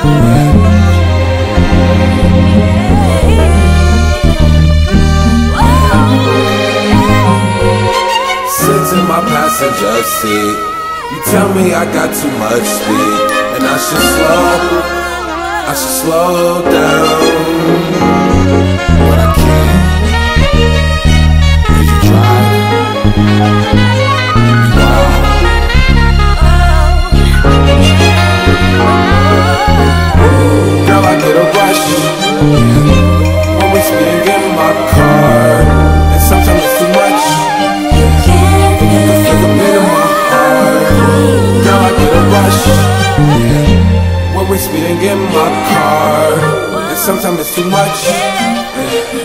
Sits in my passenger seat. You tell me I got too much speed, and I should slow, I should slow down. Get a when we speeding in my car, and sometimes it's too much. Can feel the beat in my heart. I get a rush in my car, and sometimes it's too much.